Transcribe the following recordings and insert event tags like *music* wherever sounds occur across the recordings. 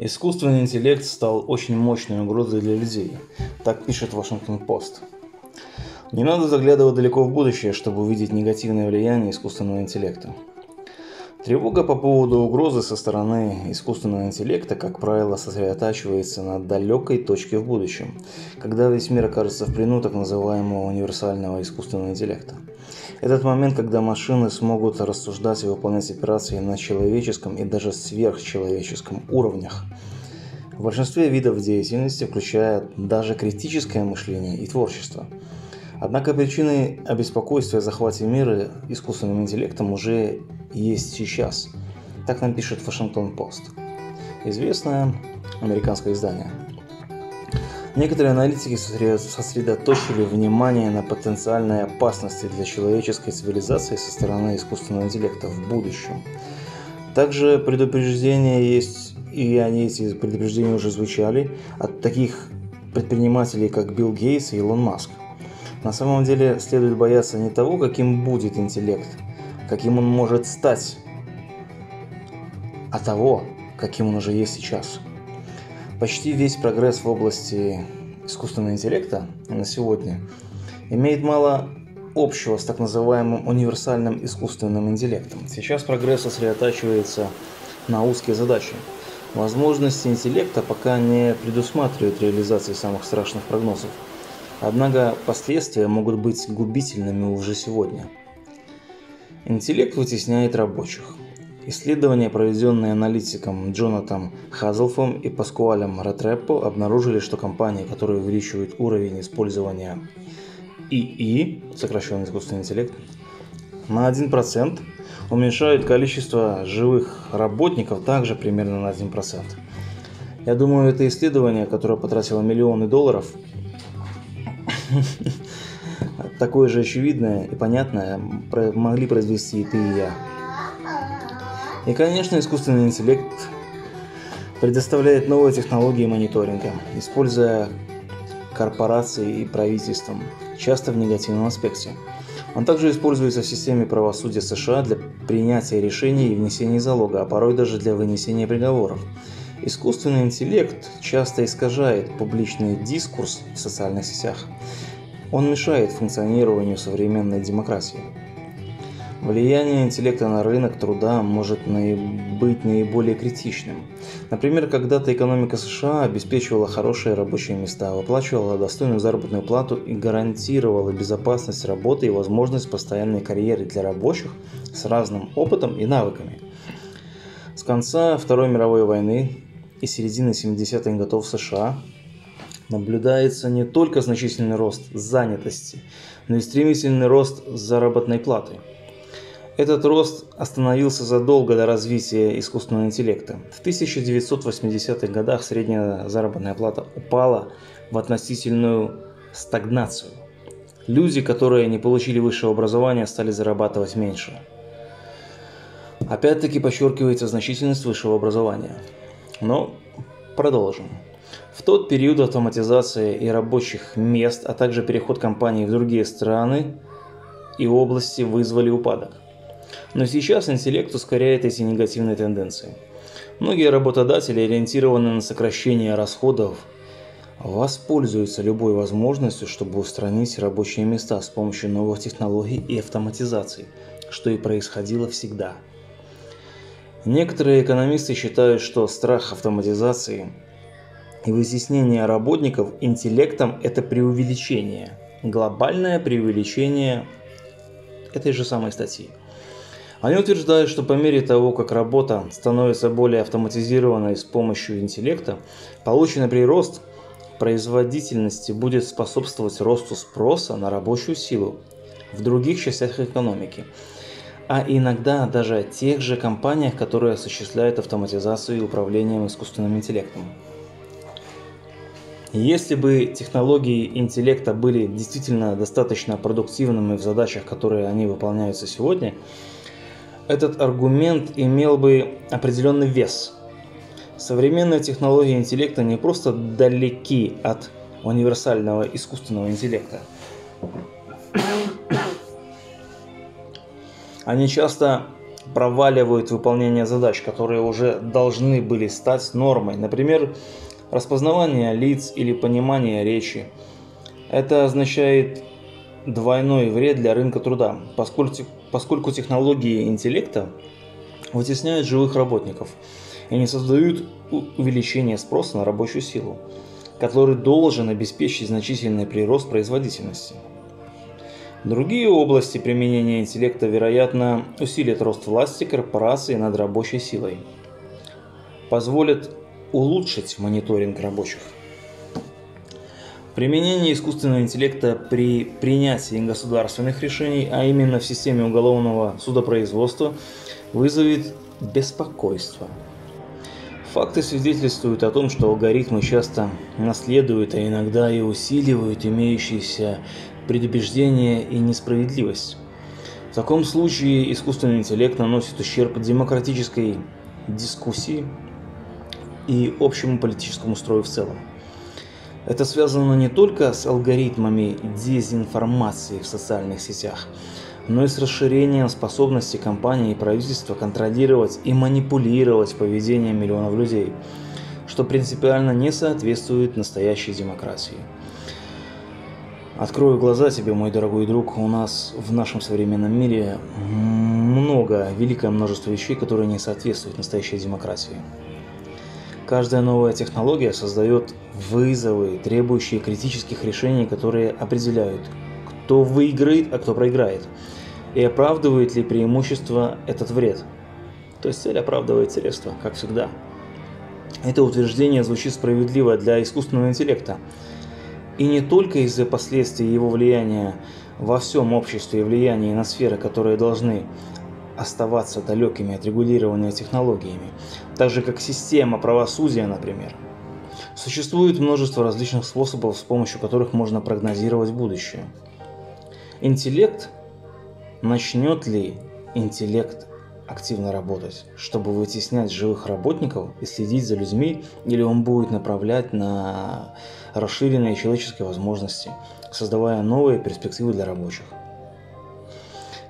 Искусственный интеллект стал очень мощной угрозой для людей. Так пишет Вашингтон-Пост. Не надо заглядывать далеко в будущее, чтобы увидеть негативное влияние искусственного интеллекта. Тревога по поводу угрозы со стороны искусственного интеллекта, как правило, сосредотачивается на далекой точке в будущем, когда весь мир окажется в плену так называемого универсального искусственного интеллекта. Этот момент, когда машины смогут рассуждать и выполнять операции на человеческом и даже сверхчеловеческом уровнях. В большинстве видов деятельности, включая даже критическое мышление и творчество. Однако причины обеспокойства о захвате мира искусственным интеллектом уже есть сейчас. Так нам пишет Вашингтон-Пост. Известное американское издание. Некоторые аналитики сосредоточили внимание на потенциальной опасности для человеческой цивилизации со стороны искусственного интеллекта в будущем. Также предупреждения есть, и они эти предупреждения уже звучали, от таких предпринимателей, как Билл Гейтс и Илон Маск. На самом деле следует бояться не того, каким будет интеллект, каким он может стать, а того, каким он уже есть сейчас – Почти весь прогресс в области искусственного интеллекта на сегодня имеет мало общего с так называемым универсальным искусственным интеллектом. Сейчас прогресс сосредотачивается на узкие задачи. Возможности интеллекта пока не предусматривают реализации самых страшных прогнозов. Однако последствия могут быть губительными уже сегодня. Интеллект вытесняет рабочих – Исследования, проведенные аналитиком Джонатом Хазлфом и Паскуалем Ретреппо, обнаружили, что компании, которые увеличивают уровень использования ИИ, сокращенный искусственный интеллект, на 1%, уменьшают количество живых работников также примерно на 1%. Я думаю, это исследование, которое потратило миллионы долларов, *laughs* такое же очевидное и понятное могли произвести и ты, и я. И, конечно, искусственный интеллект предоставляет новые технологии мониторинга, используя корпорации и правительством, часто в негативном аспекте. Он также используется в системе правосудия США для принятия решений и внесения залога, а порой даже для вынесения приговоров. Искусственный интеллект часто искажает публичный дискурс в социальных сетях. Он мешает функционированию современной демократии. Влияние интеллекта на рынок труда может быть наиболее критичным. Например, когда-то экономика США обеспечивала хорошие рабочие места, выплачивала достойную заработную плату и гарантировала безопасность работы и возможность постоянной карьеры для рабочих с разным опытом и навыками. С конца Второй мировой войны и середины 70-х годов США наблюдается не только значительный рост занятости, но и стремительный рост заработной платы – этот рост остановился задолго до развития искусственного интеллекта. В 1980-х годах средняя заработная плата упала в относительную стагнацию. Люди, которые не получили высшего образования, стали зарабатывать меньше. Опять-таки подчеркивается значительность высшего образования. Но продолжим. В тот период автоматизации и рабочих мест, а также переход компаний в другие страны и области вызвали упадок. Но сейчас интеллект ускоряет эти негативные тенденции. Многие работодатели, ориентированные на сокращение расходов, воспользуются любой возможностью, чтобы устранить рабочие места с помощью новых технологий и автоматизации, что и происходило всегда. Некоторые экономисты считают, что страх автоматизации и вытеснение работников интеллектом – это преувеличение, глобальное преувеличение этой же самой статьи. Они утверждают, что по мере того, как работа становится более автоматизированной с помощью интеллекта, полученный прирост производительности будет способствовать росту спроса на рабочую силу в других частях экономики, а иногда даже тех же компаниях, которые осуществляют автоматизацию и управление искусственным интеллектом. Если бы технологии интеллекта были действительно достаточно продуктивными в задачах, которые они выполняются сегодня, этот аргумент имел бы определенный вес. Современные технологии интеллекта не просто далеки от универсального искусственного интеллекта. Они часто проваливают выполнение задач, которые уже должны были стать нормой. Например, распознавание лиц или понимание речи. Это означает двойной вред для рынка труда, поскольку, поскольку технологии интеллекта вытесняют живых работников и не создают увеличение спроса на рабочую силу, который должен обеспечить значительный прирост производительности. Другие области применения интеллекта, вероятно, усилят рост власти корпораций над рабочей силой, позволят улучшить мониторинг рабочих. Применение искусственного интеллекта при принятии государственных решений, а именно в системе уголовного судопроизводства, вызовет беспокойство. Факты свидетельствуют о том, что алгоритмы часто наследуют, а иногда и усиливают имеющиеся предубеждения и несправедливость. В таком случае искусственный интеллект наносит ущерб демократической дискуссии и общему политическому строю в целом. Это связано не только с алгоритмами дезинформации в социальных сетях, но и с расширением способности компании и правительства контролировать и манипулировать поведением миллионов людей, что принципиально не соответствует настоящей демократии. Открою глаза тебе, мой дорогой друг, у нас в нашем современном мире много, великое множество вещей, которые не соответствуют настоящей демократии. Каждая новая технология создает вызовы, требующие критических решений, которые определяют, кто выиграет, а кто проиграет, и оправдывает ли преимущество этот вред. То есть цель оправдывает средства, как всегда. Это утверждение звучит справедливо для искусственного интеллекта. И не только из-за последствий его влияния во всем обществе и влияния на сферы, которые должны оставаться далекими от регулирования технологиями, так же как система правосудия, например. Существует множество различных способов, с помощью которых можно прогнозировать будущее. Интеллект, начнет ли интеллект активно работать, чтобы вытеснять живых работников и следить за людьми, или он будет направлять на расширенные человеческие возможности, создавая новые перспективы для рабочих.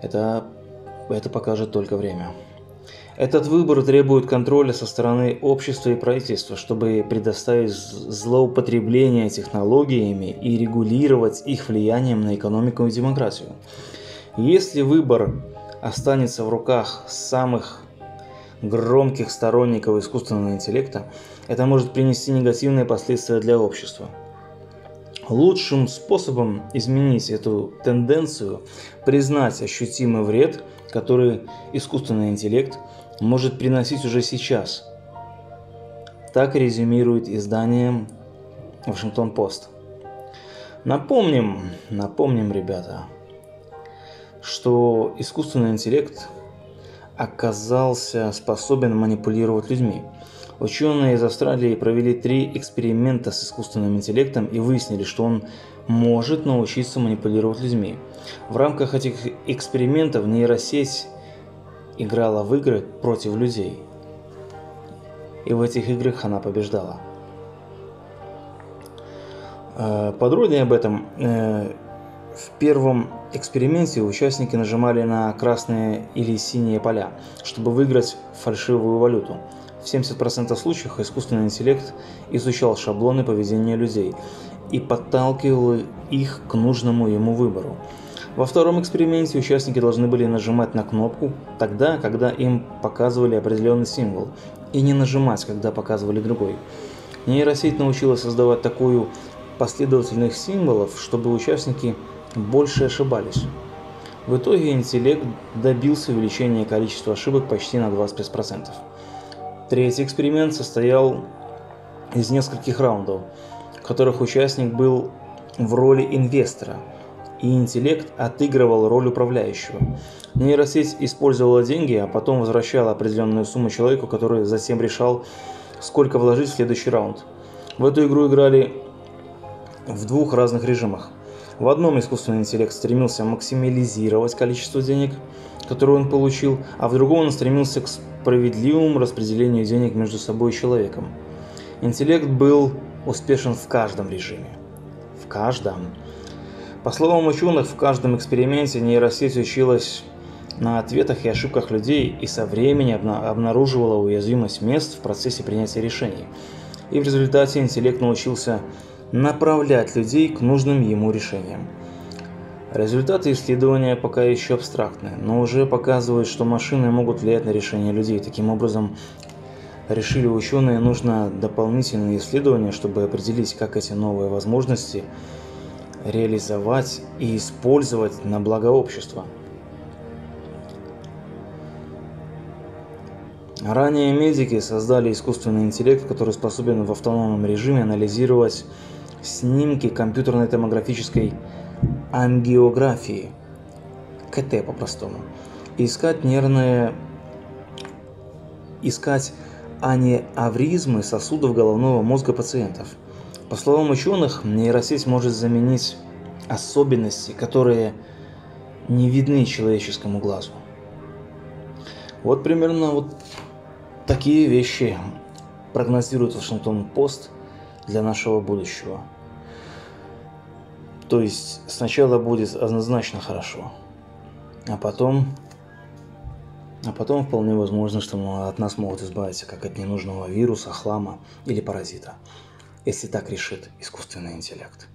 Это это покажет только время. Этот выбор требует контроля со стороны общества и правительства, чтобы предоставить злоупотребление технологиями и регулировать их влиянием на экономику и демократию. Если выбор останется в руках самых громких сторонников искусственного интеллекта, это может принести негативные последствия для общества. Лучшим способом изменить эту тенденцию – признать ощутимый вред – который искусственный интеллект может приносить уже сейчас. Так резюмирует издание Вашингтон-Пост. Напомним, напомним, ребята, что искусственный интеллект оказался способен манипулировать людьми. Ученые из Австралии провели три эксперимента с искусственным интеллектом и выяснили, что он может научиться манипулировать людьми. В рамках этих экспериментов нейросеть играла в игры против людей. И в этих играх она побеждала. Э, подробнее об этом э, в первом эксперименте участники нажимали на красные или синие поля, чтобы выиграть фальшивую валюту. В 70% случаев искусственный интеллект изучал шаблоны поведения людей и подталкивал их к нужному ему выбору. Во втором эксперименте участники должны были нажимать на кнопку тогда, когда им показывали определенный символ, и не нажимать, когда показывали другой. Нейросеть научилась создавать такую последовательных символов, чтобы участники больше ошибались. В итоге интеллект добился увеличения количества ошибок почти на 25%. Третий эксперимент состоял из нескольких раундов – которых участник был в роли инвестора, и интеллект отыгрывал роль управляющего. Нейросеть использовала деньги, а потом возвращала определенную сумму человеку, который затем решал, сколько вложить в следующий раунд. В эту игру играли в двух разных режимах. В одном искусственный интеллект стремился максимализировать количество денег, которые он получил, а в другом он стремился к справедливому распределению денег между собой и человеком. Интеллект был успешен в каждом режиме. В каждом. По словам ученых, в каждом эксперименте нейросеть училась на ответах и ошибках людей и со временем обнаруживала уязвимость мест в процессе принятия решений. И в результате интеллект научился направлять людей к нужным ему решениям. Результаты исследования пока еще абстрактны, но уже показывают, что машины могут влиять на решения людей. Таким образом, решили ученые, нужно дополнительные исследования, чтобы определить, как эти новые возможности реализовать и использовать на благо общества. Ранее медики создали искусственный интеллект, который способен в автономном режиме анализировать снимки компьютерной томографической ангиографии, КТ по-простому, искать нервные, искать анеавризмы сосудов головного мозга пациентов. По словам ученых, нейросеть может заменить особенности, которые не видны человеческому глазу. Вот примерно вот такие вещи прогнозирует Вашингтон Пост для нашего будущего. То есть сначала будет однозначно хорошо, а потом, а потом вполне возможно, что от нас могут избавиться как от ненужного вируса, хлама или паразита, если так решит искусственный интеллект.